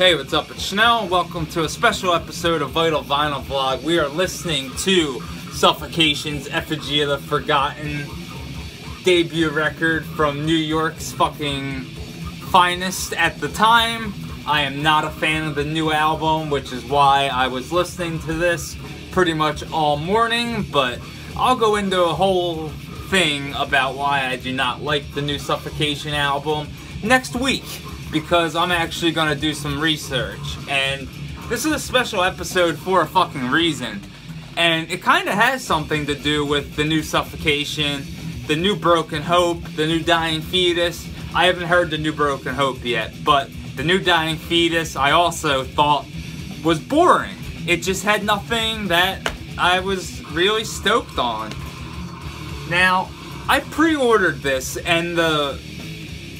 Hey, what's up? It's Schnell. Welcome to a special episode of Vital Vinyl Vlog. We are listening to Suffocation's Effigy of the Forgotten debut record from New York's fucking finest at the time. I am not a fan of the new album, which is why I was listening to this pretty much all morning, but I'll go into a whole thing about why I do not like the new Suffocation album next week because I'm actually gonna do some research. And this is a special episode for a fucking reason. And it kind of has something to do with the new Suffocation, the new Broken Hope, the new Dying Fetus. I haven't heard the new Broken Hope yet, but the new Dying Fetus I also thought was boring. It just had nothing that I was really stoked on. Now, I pre-ordered this and the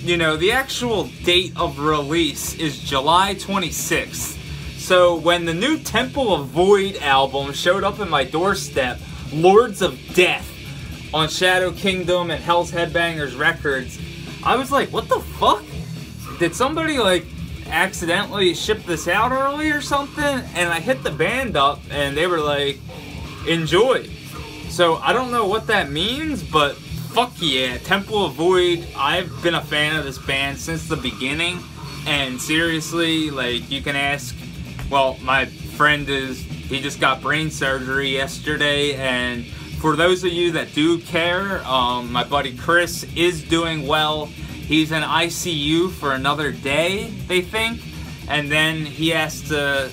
you know, the actual date of release is July 26th. So when the new Temple of Void album showed up in my doorstep, Lords of Death on Shadow Kingdom and Hell's Headbangers Records, I was like, what the fuck? Did somebody like accidentally ship this out early or something? And I hit the band up and they were like, enjoy. So I don't know what that means, but fuck yeah, Temple of Void. I've been a fan of this band since the beginning, and seriously, like you can ask. Well, my friend is he just got brain surgery yesterday, and for those of you that do care, um, my buddy Chris is doing well. He's in ICU for another day, they think, and then he has to.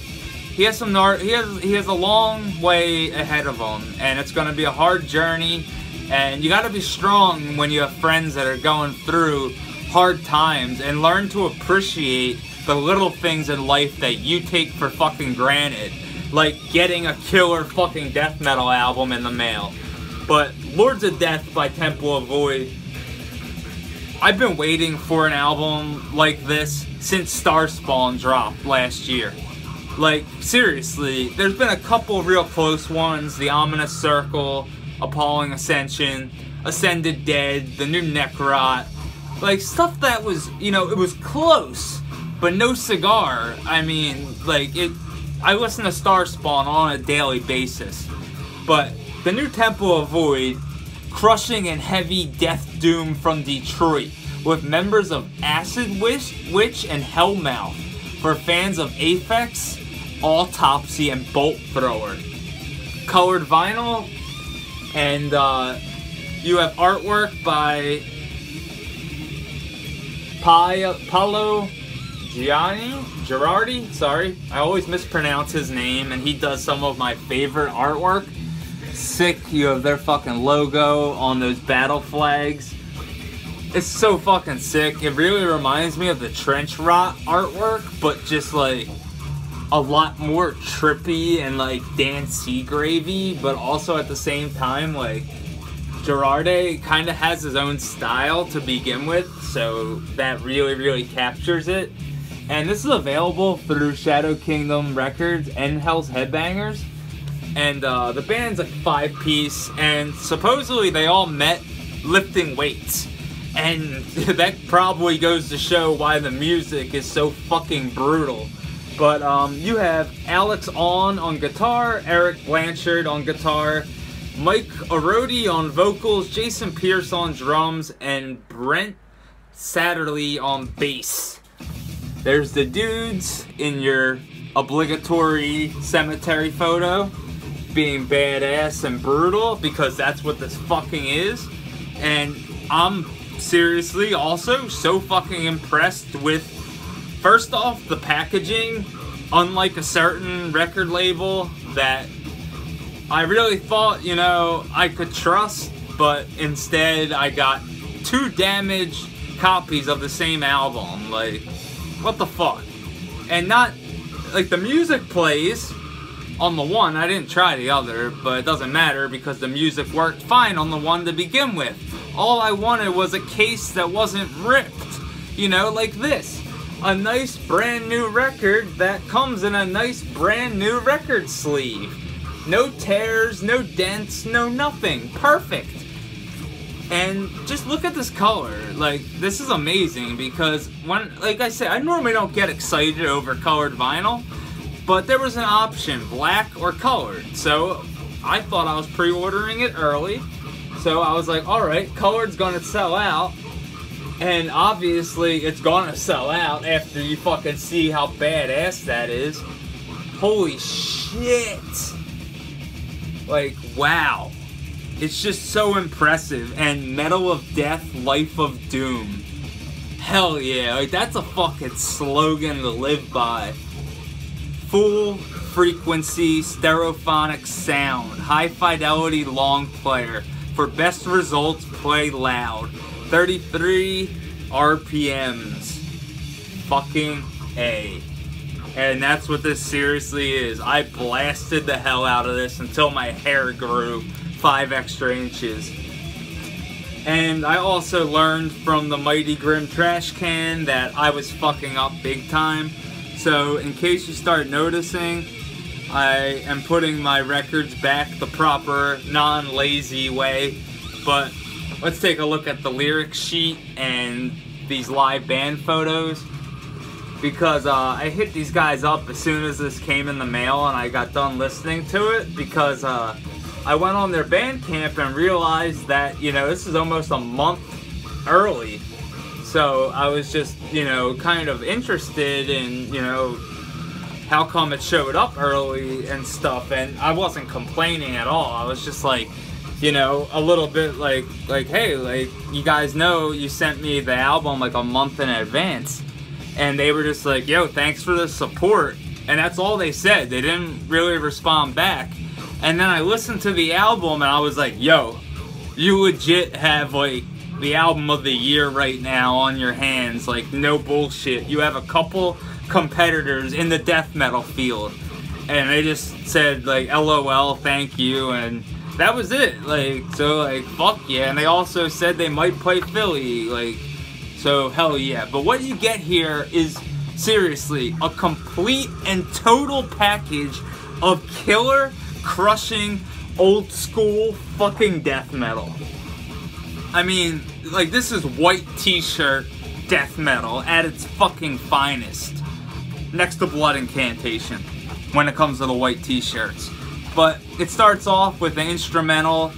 He has some. He has. He has a long way ahead of him, and it's going to be a hard journey and you gotta be strong when you have friends that are going through hard times and learn to appreciate the little things in life that you take for fucking granted. Like getting a killer fucking death metal album in the mail. But Lords of Death by Temple of Void, I've been waiting for an album like this since Starspawn dropped last year. Like, seriously, there's been a couple real close ones, The Ominous Circle, Appalling Ascension, Ascended Dead, the new Necrot. Like, stuff that was, you know, it was close, but no cigar. I mean, like, it. I listen to Starspawn on a daily basis. But the new Temple of Void, crushing and heavy death doom from Detroit, with members of Acid Witch, Witch and Hellmouth. For fans of Asphyx, Autopsy, and Bolt Thrower. Colored vinyl, and uh, you have artwork by Paolo Gianni Girardi. Sorry, I always mispronounce his name, and he does some of my favorite artwork. Sick, you have their fucking logo on those battle flags. It's so fucking sick. It really reminds me of the trench rot artwork, but just like a lot more trippy and like Dan Seagravy, but also at the same time like Girardi kind of has his own style to begin with, so that really really captures it. And this is available through Shadow Kingdom Records and Hell's Headbangers. And uh, the band's a five piece, and supposedly they all met lifting weights. And that probably goes to show why the music is so fucking brutal. But um, you have Alex Awn on guitar, Eric Blanchard on guitar, Mike Erdody on vocals, Jason Pierce on drums, and Brent Satterley on bass. There's the dudes in your obligatory cemetery photo being badass and brutal because that's what this fucking is. And I'm seriously also so fucking impressed with First off, the packaging, unlike a certain record label that I really thought, you know, I could trust, but instead I got two damaged copies of the same album. Like, what the fuck? And not, like, the music plays on the one. I didn't try the other, but it doesn't matter because the music worked fine on the one to begin with. All I wanted was a case that wasn't ripped, you know, like this a nice brand new record that comes in a nice brand new record sleeve. No tears, no dents, no nothing. Perfect. And just look at this color. Like, this is amazing because when, like I said, I normally don't get excited over colored vinyl, but there was an option, black or colored. So I thought I was pre-ordering it early. So I was like, alright, colored's gonna sell out. And obviously it's gonna sell out after you fucking see how badass that is. Holy shit! Like, wow. It's just so impressive. And Metal of Death, Life of Doom. Hell yeah, like that's a fucking slogan to live by. Full frequency stereophonic sound, high fidelity long player. For best results, play loud. 33 RPMs. Fucking A. And that's what this seriously is. I blasted the hell out of this until my hair grew five extra inches. And I also learned from the Mighty Grim Trash Can that I was fucking up big time. So in case you start noticing, I am putting my records back the proper, non-lazy way. But let's take a look at the lyric sheet and these live band photos because uh, I hit these guys up as soon as this came in the mail and I got done listening to it because uh, I went on their Bandcamp and realized that, you know, this is almost a month early. So I was just, you know, kind of interested in, you know, how come it showed up early and stuff. And I wasn't complaining at all. I was just like, you know, a little bit like, like, hey, like, you guys know you sent me the album like a month in advance and they were just like, yo, thanks for the support. And that's all they said. They didn't really respond back. And then I listened to the album and I was like, yo, you legit have like the album of the year right now on your hands. Like, no bullshit. You have a couple competitors in the death metal field. And they just said, like, LOL, thank you. And that was it. Like, so, like, fuck yeah. And they also said they might play Philly. Like, so hell yeah. But what you get here is seriously a complete and total package of killer, crushing, old school fucking death metal. I mean, like this is white t-shirt death metal at its fucking finest. Next to Blood Incantation when it comes to the white t-shirts. But it starts off with an instrumental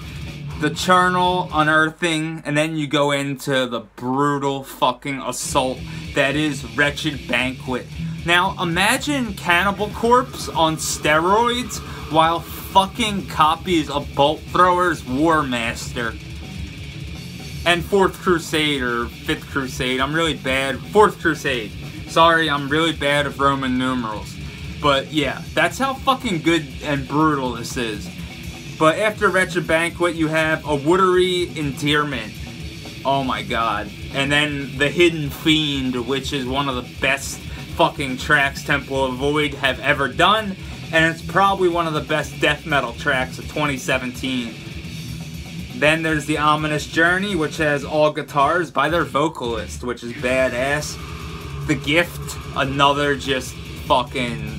the charnel unearthing, and then you go into the brutal fucking assault that is Wretched Banquet. Now, imagine Cannibal Corpse on steroids while fucking copies of Bolt Thrower's Warmaster. And Fourth Crusade or Fifth Crusade. I'm really bad. Fourth Crusade. Sorry, I'm really bad at Roman numerals. But yeah, that's how fucking good and brutal this is. But after Wretched Banquet, you have a Woodery Endearment. Oh my god. And then The Hidden Fiend, which is one of the best fucking tracks Temple of Void have ever done. And it's probably one of the best death metal tracks of 2017. Then there's The Ominous Journey, which has all guitars by their vocalist, which is badass. The Gift, another just fucking...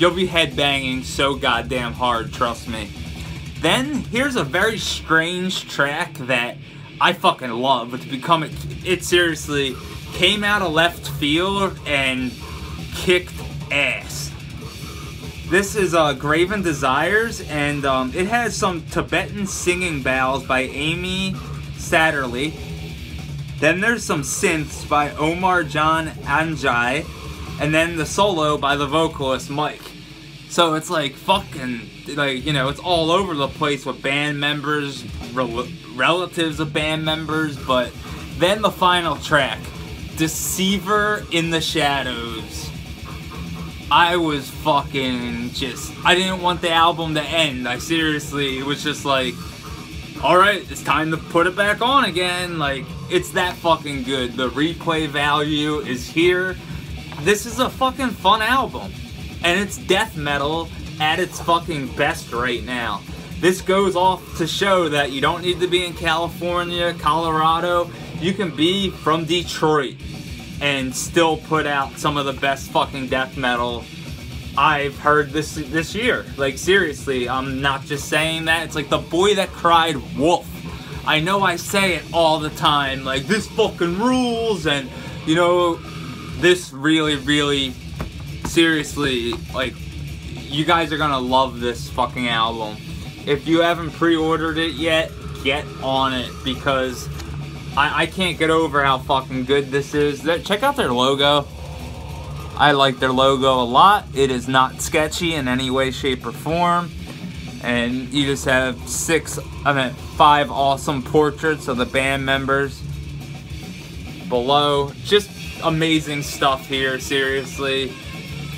You'll be headbanging so goddamn hard, trust me. Then here's a very strange track that I fucking love. It's become it, it seriously came out of left field and kicked ass. This is uh, Graven Desires, and um, it has some Tibetan singing bells by Amy Satterley. Then there's some synths by Omar John Anjay, and then the solo by the vocalist Mike. So it's like fucking, like, you know, it's all over the place with band members, rel relatives of band members, but then the final track, Deceiver in the Shadows. I was fucking just, I didn't want the album to end. I seriously, it was just like, alright, it's time to put it back on again. Like, it's that fucking good. The replay value is here. This is a fucking fun album and it's death metal at its fucking best right now. This goes off to show that you don't need to be in California, Colorado. You can be from Detroit and still put out some of the best fucking death metal I've heard this this year. Like seriously, I'm not just saying that. It's like the boy that cried wolf. I know I say it all the time, like this fucking rules, and you know, this really, really, seriously, like, you guys are gonna love this fucking album. If you haven't pre-ordered it yet, get on it because I, I can't get over how fucking good this is. Check out their logo. I like their logo a lot. It is not sketchy in any way, shape, or form. And you just have six, I mean, five awesome portraits of the band members below. Just amazing stuff here, seriously.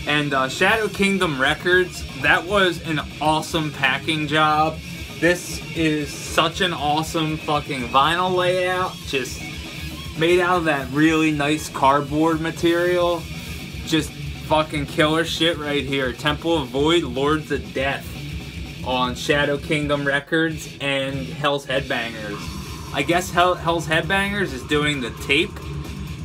And uh, Shadow Kingdom Records, that was an awesome packing job. This is such an awesome fucking vinyl layout. Just made out of that really nice cardboard material. Just fucking killer shit right here. Temple of Void, Lords of Death on Shadow Kingdom Records and Hell's Headbangers. I guess Hell, Hell's Headbangers is doing the tape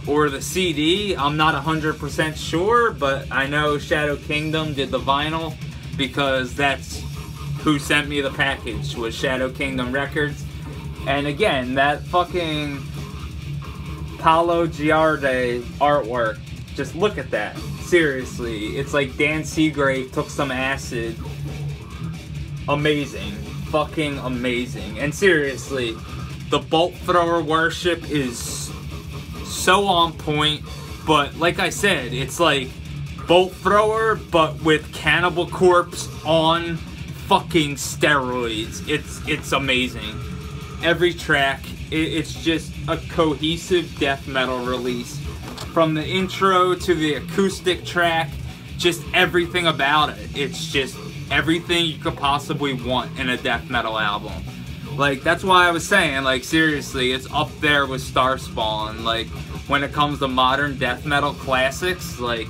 or the CD. I'm not 100% sure, but I know Shadow Kingdom did the vinyl because that's who sent me the package was Shadow Kingdom Records. And again, that fucking Paolo Giardi artwork. Just look at that. Seriously. It's like Dan Seagrave took some acid. Amazing. Fucking amazing. And seriously, the bolt thrower worship is so on point. But like I said, it's like bolt thrower, but with Cannibal Corpse on fucking steroids. It's it's amazing. Every track, it, it's just a cohesive death metal release. From the intro to the acoustic track, just everything about it. It's just everything you could possibly want in a death metal album. Like that's why I was saying, like seriously, it's up there with Starspawn. Like when it comes to modern death metal classics, like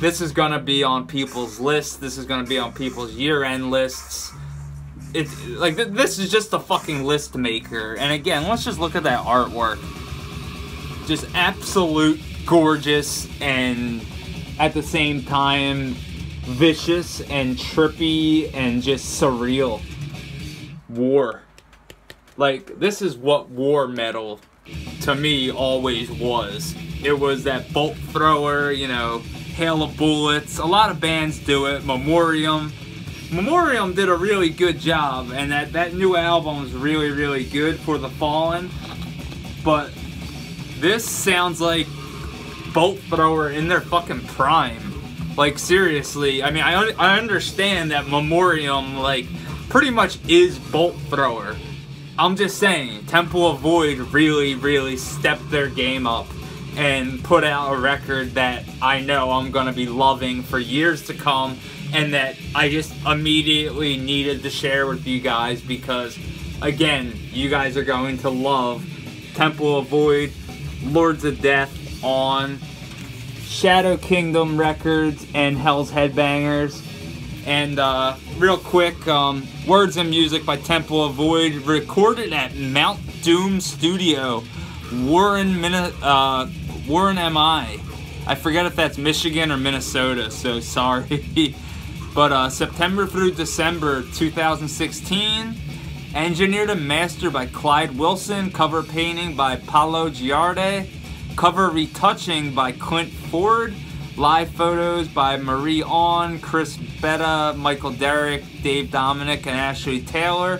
this is gonna be on people's lists. This is gonna be on people's year-end lists. It's like th- this is just a fucking list maker. And again, let's just look at that artwork. Just absolute gorgeous and at the same time vicious and trippy and just surreal. War. Like this is what war metal to me always was. It was that bolt thrower, you know, hail of bullets. A lot of bands do it. Memoriam. Memoriam did a really good job, and that, that new album is really, really good for The Fallen. But this sounds like Bolt Thrower in their fucking prime. Like, seriously, I mean, I, I understand that Memoriam, like, pretty much is Bolt Thrower. I'm just saying, Temple of Void really, really stepped their game up and put out a record that I know I'm gonna be loving for years to come and that I just immediately needed to share with you guys because again, you guys are going to love Temple of Void, Lords of Death on Shadow Kingdom Records and Hell's Headbangers. And uh, real quick, um, Words and Music by Temple of Void, recorded at Mount Doom Studio, Warren, uh, Warren MI. I forget if that's Michigan or Minnesota, so sorry. but uh, September through December 2016. Engineered and mastered by Clyde Wilson. Cover painting by Paolo Giardi. Cover retouching by Clint Ford. Live photos by Marie Awn, Chris Betta, Michael Derrick, Dave Dominic, and Ashley Taylor.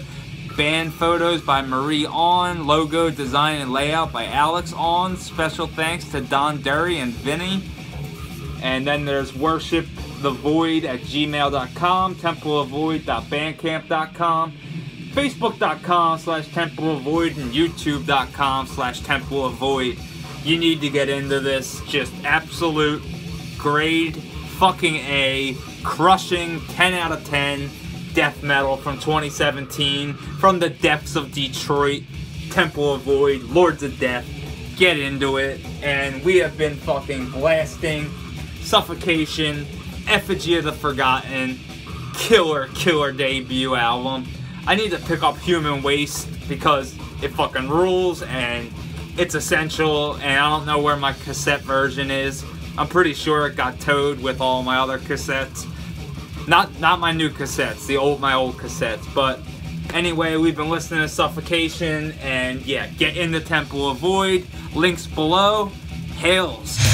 Band photos by Marie Awn. Logo design and layout by Alex Awn. Special thanks to Don Derry and Vinny. And then there's worship the void at gmail.com, templeofvoid.bandcamp.com, facebook.com slash temple of void, and youtube.com slash temple of void. You need to get into this. Just absolute grade fucking A, crushing 10 out of 10 death metal from 2017 from the depths of Detroit, Temple of Void, Lords of Death. Get into it. And we have been fucking blasting Suffocation, Effigy of the Forgotten, killer, killer debut album. I need to pick up Human Waste because it fucking rules and it's essential and I don't know where my cassette version is. I'm pretty sure it got towed with all my other cassettes. Not not my new cassettes, the old my old cassettes, but Anyway, we've been listening to Suffocation, and yeah, get in the Temple of Void. Links below. Hails.